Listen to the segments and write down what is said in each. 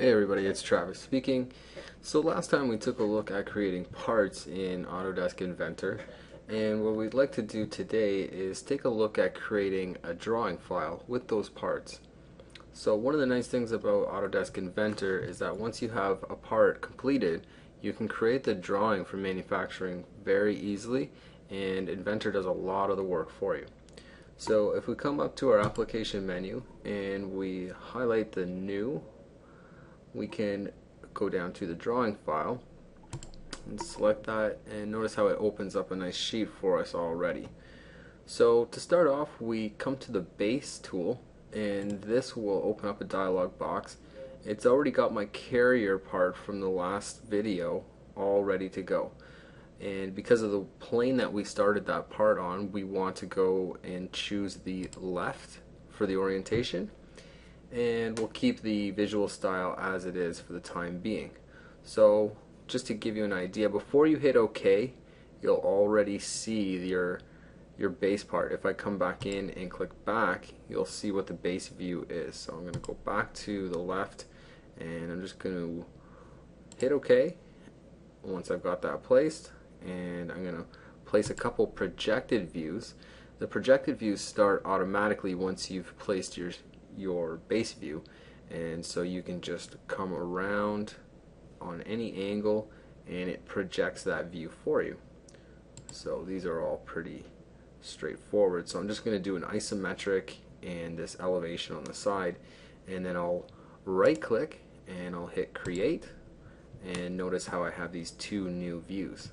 Hey everybody, it's Travis speaking. So last time we took a look at creating parts in Autodesk Inventor and what we'd like to do today is take a look at creating a drawing file with those parts. So one of the nice things about Autodesk Inventor is that once you have a part completed you can create the drawing for manufacturing very easily and Inventor does a lot of the work for you. So if we come up to our application menu and we highlight the new we can go down to the drawing file and select that and notice how it opens up a nice sheet for us already. So to start off we come to the base tool and this will open up a dialog box. It's already got my carrier part from the last video all ready to go and because of the plane that we started that part on we want to go and choose the left for the orientation and we'll keep the visual style as it is for the time being. So just to give you an idea, before you hit OK, you'll already see your your base part. If I come back in and click back, you'll see what the base view is. So I'm going to go back to the left and I'm just going to hit OK once I've got that placed and I'm going to place a couple projected views. The projected views start automatically once you've placed your your base view. And so you can just come around on any angle and it projects that view for you. So these are all pretty straightforward. So I'm just going to do an isometric and this elevation on the side and then I'll right click and I'll hit create and notice how I have these two new views.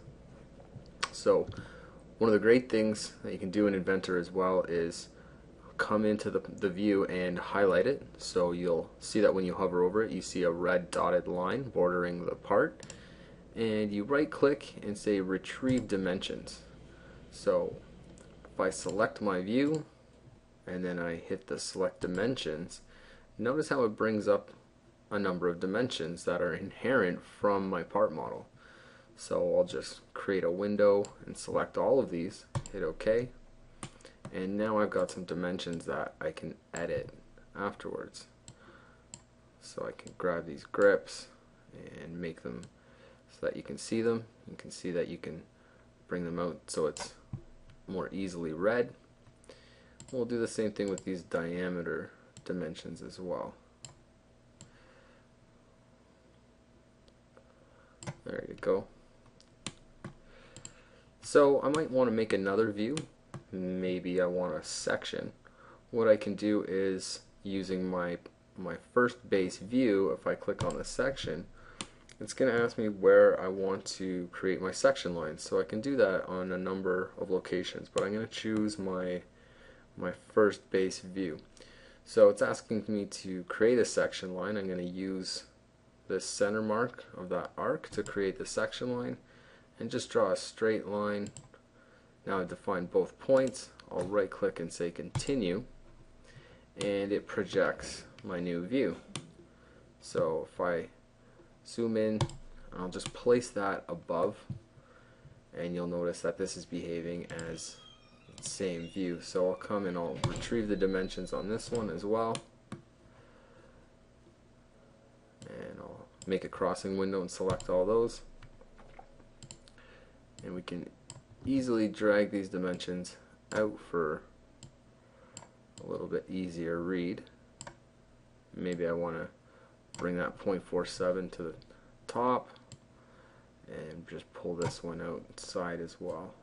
So one of the great things that you can do in Inventor as well is come into the, the view and highlight it. So you'll see that when you hover over it you see a red dotted line bordering the part. And you right click and say retrieve dimensions. So if I select my view and then I hit the select dimensions notice how it brings up a number of dimensions that are inherent from my part model. So I'll just create a window and select all of these hit OK and now I've got some dimensions that I can edit afterwards. So I can grab these grips and make them so that you can see them. You can see that you can bring them out so it's more easily read. We'll do the same thing with these diameter dimensions as well. There you go. So I might want to make another view maybe I want a section. What I can do is using my my first base view if I click on the section it's going to ask me where I want to create my section lines so I can do that on a number of locations but I'm going to choose my my first base view. So it's asking me to create a section line. I'm going to use the center mark of that arc to create the section line and just draw a straight line now I define both points. I'll right click and say continue and it projects my new view. So if I zoom in, I'll just place that above and you'll notice that this is behaving as the same view. So I'll come and I'll retrieve the dimensions on this one as well. And I'll make a crossing window and select all those. And we can easily drag these dimensions out for a little bit easier read. Maybe I want to bring that 0.47 to the top and just pull this one outside as well.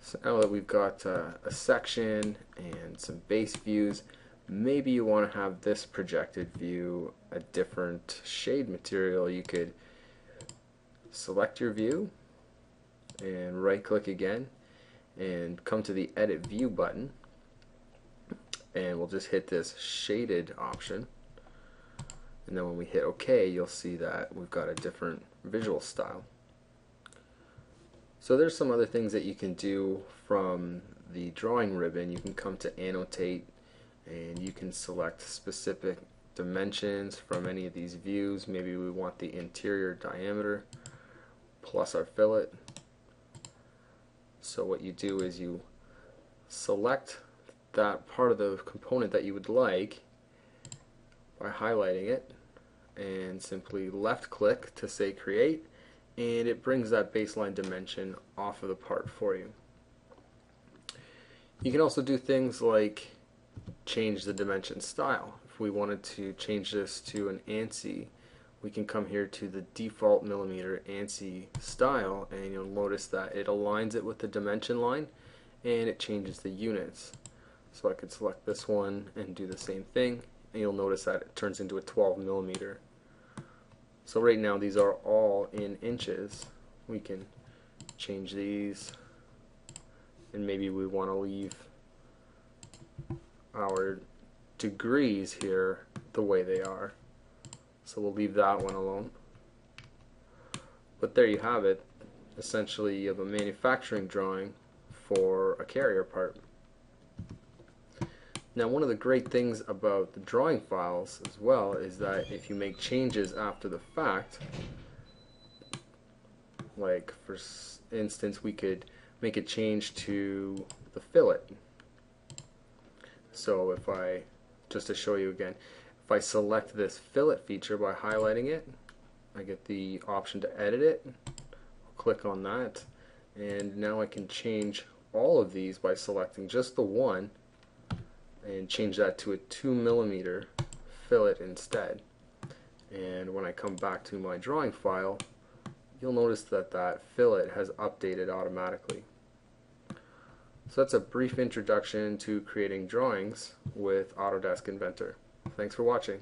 So now that we've got uh, a section and some base views, maybe you want to have this projected view a different shade material. You could select your view and right click again and come to the edit view button. And we'll just hit this shaded option. And then when we hit OK you'll see that we've got a different visual style. So there's some other things that you can do from the drawing ribbon. You can come to annotate and you can select specific dimensions from any of these views maybe we want the interior diameter plus our fillet So what you do is you select that part of the component that you would like by highlighting it and simply left click to say create and it brings that baseline dimension off of the part for you. You can also do things like change the dimension style. If we wanted to change this to an ANSI, we can come here to the default millimeter ANSI style and you'll notice that it aligns it with the dimension line and it changes the units. So I could select this one and do the same thing and you'll notice that it turns into a 12 millimeter. So right now these are all in inches. We can change these and maybe we want to leave our degrees here the way they are. So we'll leave that one alone. But there you have it. Essentially you have a manufacturing drawing for a carrier part. Now one of the great things about the drawing files as well is that if you make changes after the fact, like for instance we could make a change to the fillet. So if I, just to show you again, if I select this fillet feature by highlighting it, I get the option to edit it. I'll click on that and now I can change all of these by selecting just the one and change that to a 2 millimeter fillet instead. And when I come back to my drawing file, you'll notice that that fillet has updated automatically. So that's a brief introduction to creating drawings with Autodesk Inventor. Thanks for watching.